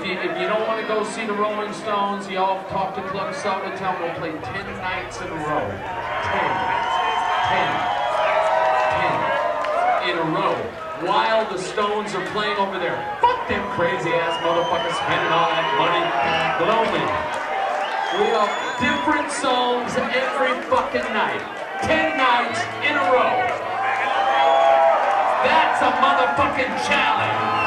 If you if you don't want to go see the Rolling Stones, y'all talk to Club Soda. Tell them we'll play ten nights in a row. Ten. Ten. Ten. In a row. While the Stones are playing over there. Fuck them crazy ass motherfuckers spending all that money. Lonely. We have different songs every fucking night. Ten nights in a row. That's a motherfucking challenge.